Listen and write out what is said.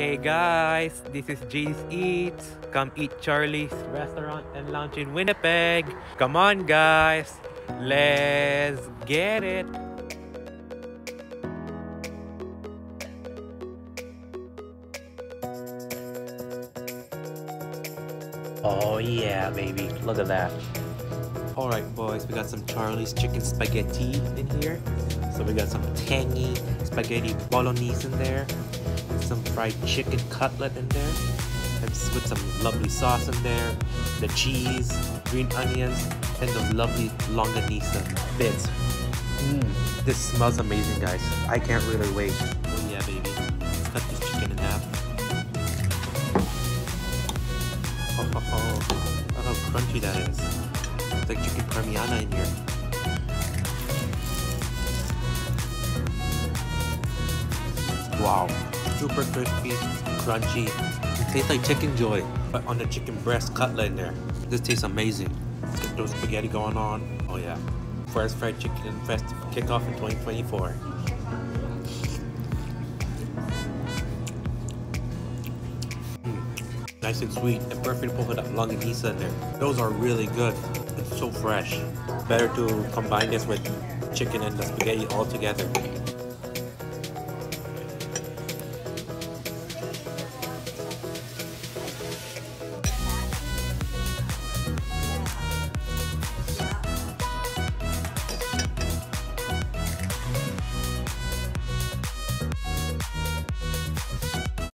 Hey guys, this is Jay's Eats. Come eat Charlee's Restaurant and Lounge in Winnipeg. Come on guys, let's get it. Oh yeah, baby, look at that. Alright boys, we got some Charlee's chicken spaghetti in here. So we got some tangy spaghetti bolognese in there. Some fried chicken cutlet in there. And with some lovely sauce in there. The cheese, green onions, and those lovely longanisa bits. Mmm, this smells amazing guys. I can't really wait. Oh yeah baby, let's cut this chicken in half. Oh, oh, oh. Look how crunchy that is. It's like chicken parmigiana in here. Wow, super crispy, crunchy. It tastes like Chickenjoy, but on the chicken breast cutlet in there. This tastes amazing. Get those spaghetti going on. Oh yeah. First fried chicken fest kickoff in 2024. Mm. Nice and sweet and perfect for that longanisa in there. Those are really good. It's so fresh. Better to combine this with chicken and the spaghetti all together.